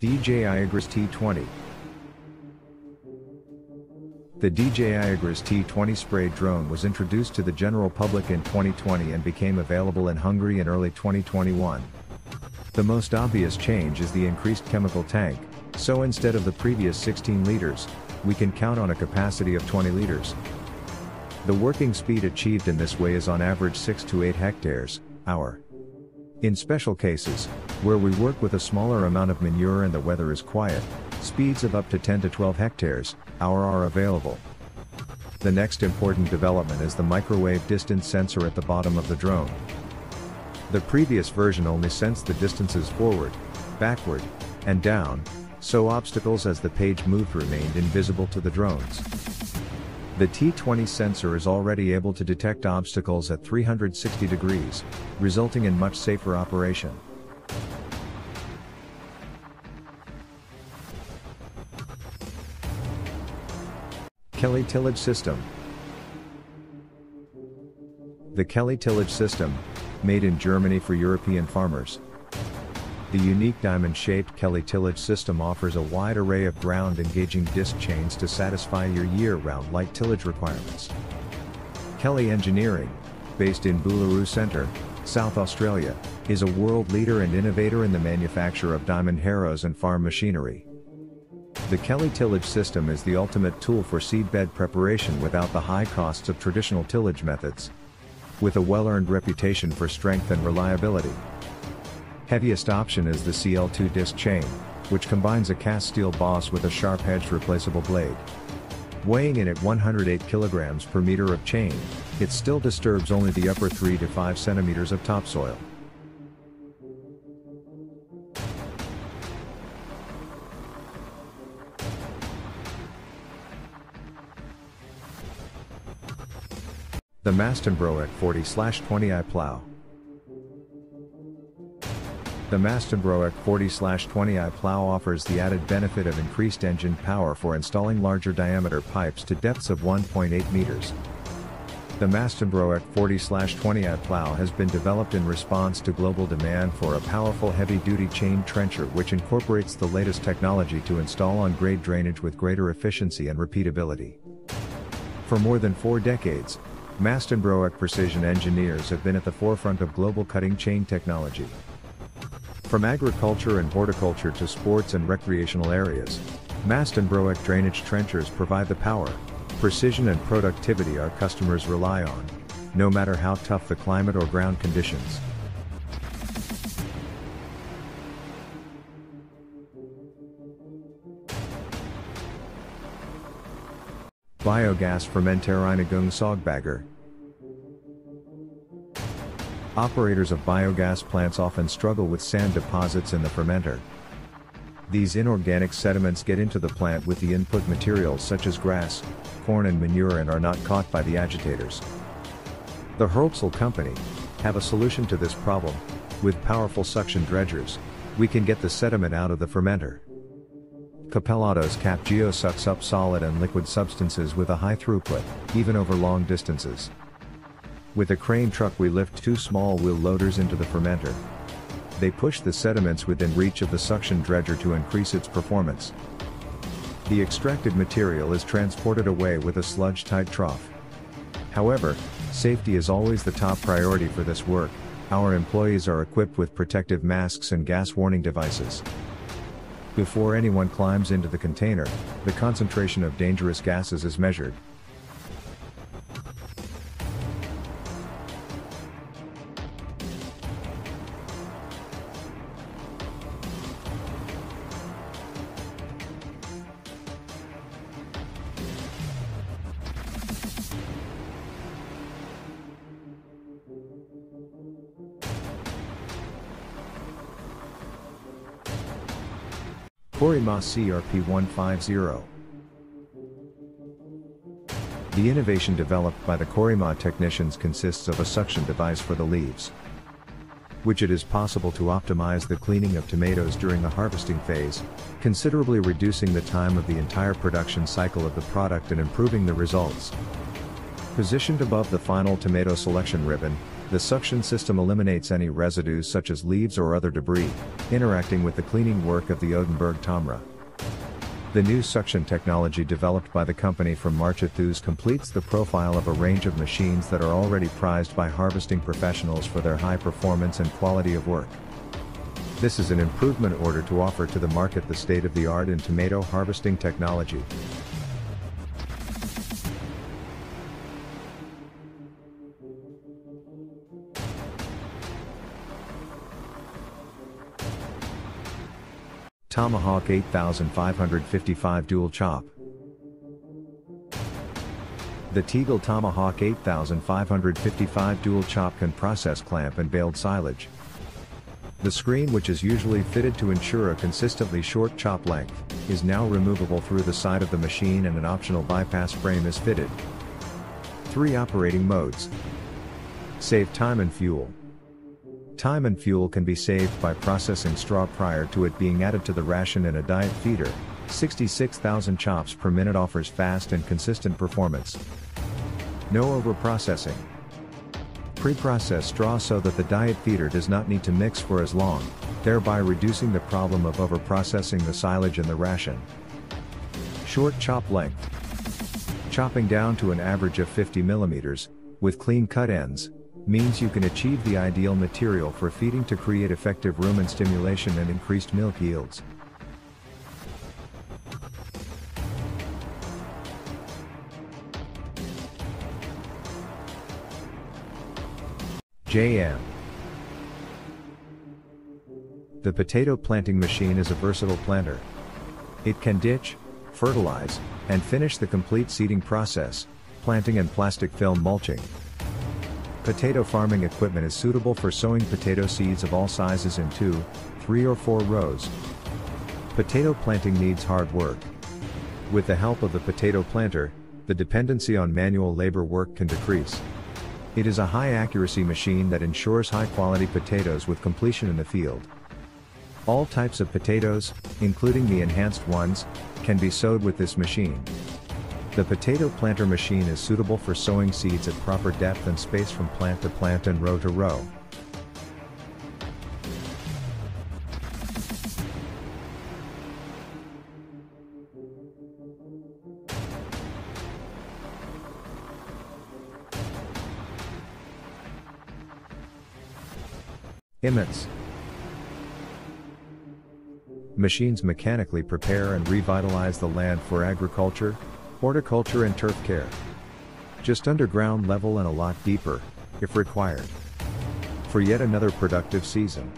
DJI Agras T20 The DJI Agras T20 spray drone was introduced to the general public in 2020 and became available in Hungary in early 2021. The most obvious change is the increased chemical tank, so instead of the previous 16 liters, we can count on a capacity of 20 liters. The working speed achieved in this way is on average 6 to 8 hectares, hour. In special cases, where we work with a smaller amount of manure and the weather is quiet, speeds of up to 10 to 12 hectares, hour are available. The next important development is the microwave distance sensor at the bottom of the drone. The previous version only sensed the distances forward, backward, and down, so obstacles as the page moved remained invisible to the drones. The T20 sensor is already able to detect obstacles at 360 degrees, resulting in much safer operation. Kelly Tillage System The Kelly Tillage System, made in Germany for European farmers, the unique diamond-shaped Kelly tillage system offers a wide array of ground-engaging disc chains to satisfy your year-round light tillage requirements. Kelly Engineering, based in Boolaroo Centre, South Australia, is a world leader and innovator in the manufacture of diamond harrows and farm machinery. The Kelly tillage system is the ultimate tool for seedbed preparation without the high costs of traditional tillage methods. With a well-earned reputation for strength and reliability. Heaviest option is the CL2 disc chain, which combines a cast steel boss with a sharp edged replaceable blade. Weighing in at 108 kg per meter of chain, it still disturbs only the upper 3 to 5 cm of topsoil. The Mastenbroek 40-20i plow. The Mastenbroek 40-20i plow offers the added benefit of increased engine power for installing larger diameter pipes to depths of 1.8 meters. The Mastenbroek 40-20i plow has been developed in response to global demand for a powerful heavy-duty chain trencher which incorporates the latest technology to install on-grade drainage with greater efficiency and repeatability. For more than four decades, Mastenbroek precision engineers have been at the forefront of global cutting chain technology. From agriculture and horticulture to sports and recreational areas, Mastenbroek drainage trenchers provide the power, precision and productivity our customers rely on, no matter how tough the climate or ground conditions. Biogas Fermentierreinigung Saugbagger Operators of biogas plants often struggle with sand deposits in the fermenter. These inorganic sediments get into the plant with the input materials such as grass, corn and manure and are not caught by the agitators. The Herbsol company have a solution to this problem. With powerful suction dredgers, we can get the sediment out of the fermenter. Capellato's CapGeo sucks up solid and liquid substances with a high throughput, even over long distances. With a crane truck we lift two small wheel loaders into the fermenter. They push the sediments within reach of the suction dredger to increase its performance. The extracted material is transported away with a sludge-tight trough. However, safety is always the top priority for this work, our employees are equipped with protective masks and gas warning devices. Before anyone climbs into the container, the concentration of dangerous gases is measured. Corima CRP150 The innovation developed by the Corima technicians consists of a suction device for the leaves, which it is possible to optimize the cleaning of tomatoes during the harvesting phase, considerably reducing the time of the entire production cycle of the product and improving the results. Positioned above the final tomato selection ribbon, The suction system eliminates any residues such as leaves or other debris, interacting with the cleaning work of the Odenberg Tomra. The new suction technology developed by the company from Marchethus completes the profile of a range of machines that are already prized by harvesting professionals for their high performance and quality of work. This is an improvement order to offer to the market the state-of-the-art in tomato harvesting technology. Tomahawk 8555 Dual Chop The Teagle Tomahawk 8555 Dual Chop can process clamp and baled silage. The screen which is usually fitted to ensure a consistently short chop length, is now removable through the side of the machine and an optional bypass frame is fitted. 3 Operating Modes Save time and fuel. Time and fuel can be saved by processing straw prior to it being added to the ration in a diet feeder. 66,000 chops per minute offers fast and consistent performance. No overprocessing. Pre-process straw so that the diet feeder does not need to mix for as long, thereby reducing the problem of overprocessing the silage in the ration. Short chop length. Chopping down to an average of 50 mm, with clean cut ends, means you can achieve the ideal material for feeding to create effective rumen stimulation and increased milk yields. JM The potato planting machine is a versatile planter. It can ditch, fertilize, and finish the complete seeding process, planting and plastic film mulching. Potato farming equipment is suitable for sowing potato seeds of all sizes in 2, 3 or 4 rows. Potato planting needs hard work. With the help of the potato planter, the dependency on manual labor work can decrease. It is a high accuracy machine that ensures high quality potatoes with completion in the field. All types of potatoes, including the enhanced ones, can be sowed with this machine. The potato planter machine is suitable for sowing seeds at proper depth and space from plant to plant and row to row. Imants Machines mechanically prepare and revitalize the land for agriculture, horticulture and turf care. Just underground level and a lot deeper, if required. For yet another productive season.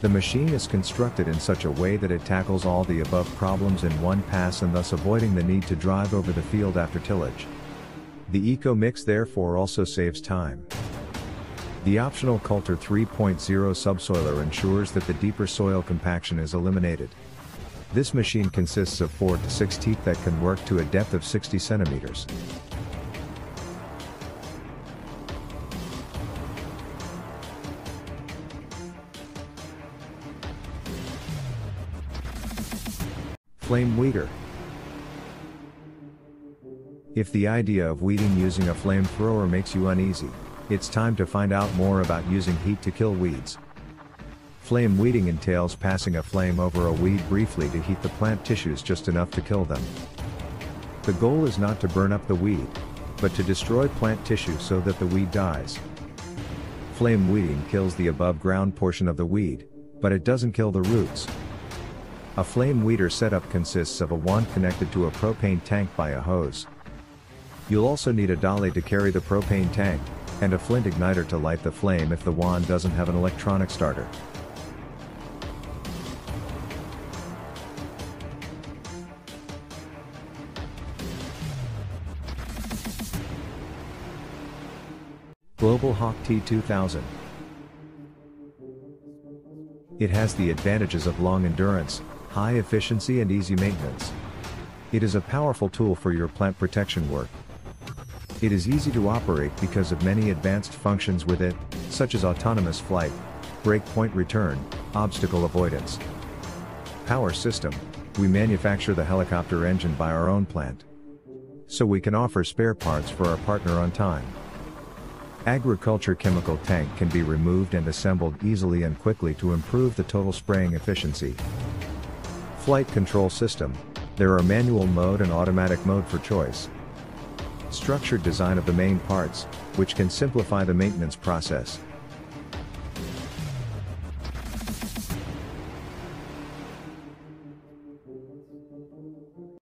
The machine is constructed in such a way that it tackles all the above problems in one pass and thus avoiding the need to drive over the field after tillage. The Eco Mix therefore also saves time. The optional Coulter 3.0 subsoiler ensures that the deeper soil compaction is eliminated. This machine consists of 4 to 6 teeth that can work to a depth of 60 centimeters. Flame Weeder If the idea of weeding using a flamethrower makes you uneasy, it's time to find out more about using heat to kill weeds. Flame weeding entails passing a flame over a weed briefly to heat the plant tissues just enough to kill them. The goal is not to burn up the weed, but to destroy plant tissue so that the weed dies. Flame weeding kills the above ground portion of the weed, but it doesn't kill the roots. A flame weeder setup consists of a wand connected to a propane tank by a hose. You'll also need a dolly to carry the propane tank, and a flint igniter to light the flame if the wand doesn't have an electronic starter. Global Hawk T2000 It has the advantages of long endurance, high efficiency and easy maintenance. It is a powerful tool for your plant protection work. It is easy to operate because of many advanced functions with it, such as autonomous flight, breakpoint return, obstacle avoidance. Power system, we manufacture the helicopter engine by our own plant. So we can offer spare parts for our partner on time. Agriculture chemical tank can be removed and assembled easily and quickly to improve the total spraying efficiency. Flight control system. There are manual mode and automatic mode for choice. Structured design of the main parts, which can simplify the maintenance process.